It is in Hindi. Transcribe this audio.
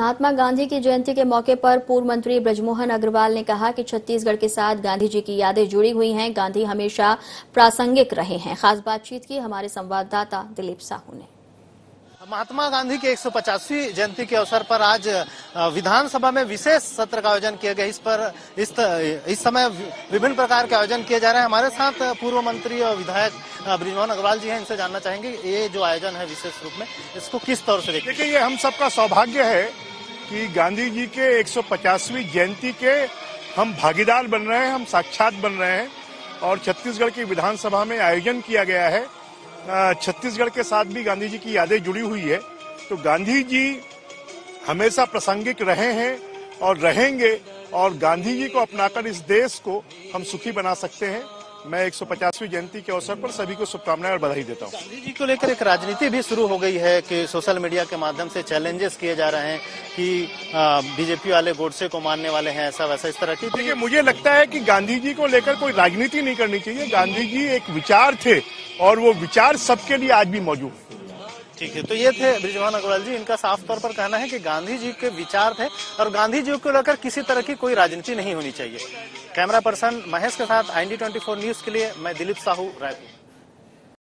महात्मा गांधी की जयंती के मौके पर पूर्व मंत्री ब्रजमोहन अग्रवाल ने कहा कि छत्तीसगढ़ के साथ गांधी जी की यादें जुड़ी हुई हैं। गांधी हमेशा प्रासंगिक रहे हैं। खास बातचीत की हमारे संवाददाता दिलीप साहू ने। महात्मा गांधी की 150वीं जयंती के अवसर पर आज विधानसभा में विशेष सत्र का आयोजन किया गया। इस पर इस इस समय विभिन्न प्रकार के आयोजन किए जा रहे हैं। हमारे साथ पूर्व मंत्री और विधायक ब्रिजमोहन अग्रवाल जी हैं। इनसे जानना चाहेंगे ये जो आयोजन है विशेष रूप में इसको किस तौर से देखिए ये हम सबका सौभाग्य है कि गांधी जी के 150वीं जयंती के हम भागीदार बन रहे हैं, हम साक्षात बन रहे हैं और छत्तीसगढ़ की विधानसभा में आयोजन किया गया है। छत्तीसगढ़ के साथ भी गांधी जी की यादें जुड़ी हुई है। तो गांधी जी हमेशा प्रासंगिक रहे हैं और रहेंगे और गांधी जी को अपनाकर इस देश को हम सुखी बना सकते हैं। मैं 150वीं जयंती के अवसर पर सभी को शुभकामनाएँ और बधाई देता हूँ। गांधी जी को लेकर एक राजनीति भी शुरू हो गई है कि सोशल मीडिया के माध्यम से चैलेंजेस किए जा रहे हैं कि बीजेपी वाले गोडसे को मानने वाले हैं ऐसा वैसा इस तरह की देखिए मुझे लगता है कि गांधी जी को लेकर कोई राजनीति नहीं करनी चाहिए। गांधी जी एक विचार थे और वो विचार सबके लिए आज भी मौजूद ठीक है। तो ये थे ब्रिजवान अग्रवाल जी। इनका साफ़ तौर पर कहना है कि गांधी जी के विचार थे और गांधी जी को लेकर किसी तरह की कोई राजनीति नहीं होनी चाहिए। कैमरा पर्सन महेश के साथ आई न्यूज़ के लिए मैं दिलीप साहू, रायपुर।